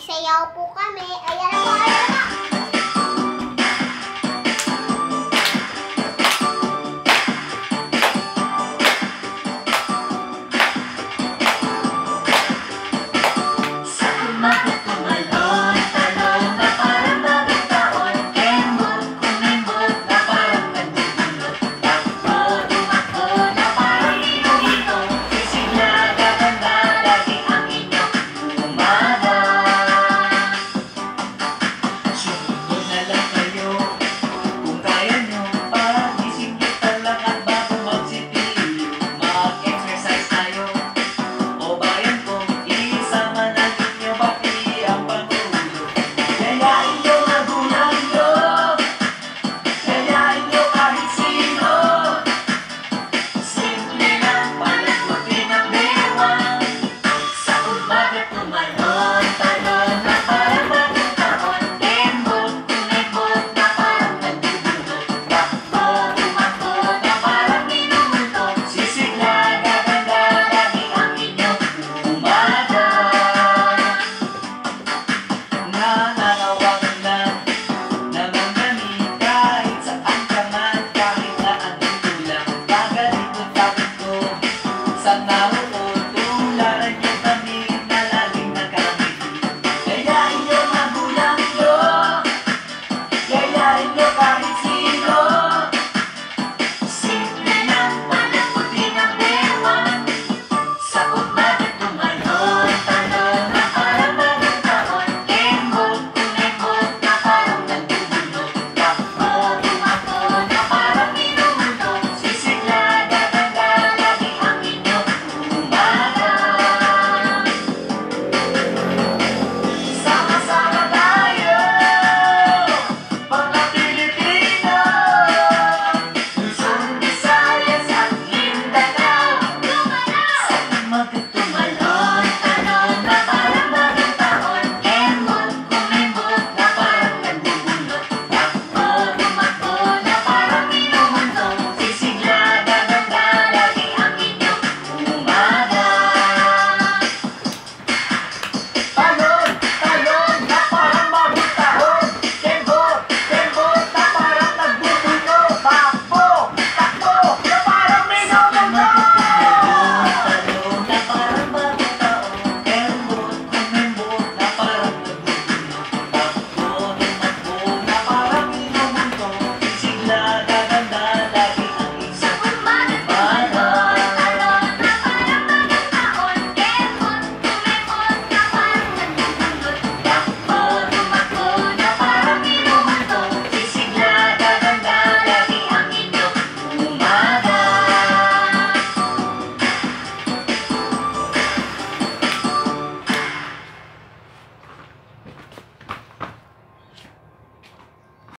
sayaw po kami. Ayan po, 아, 네.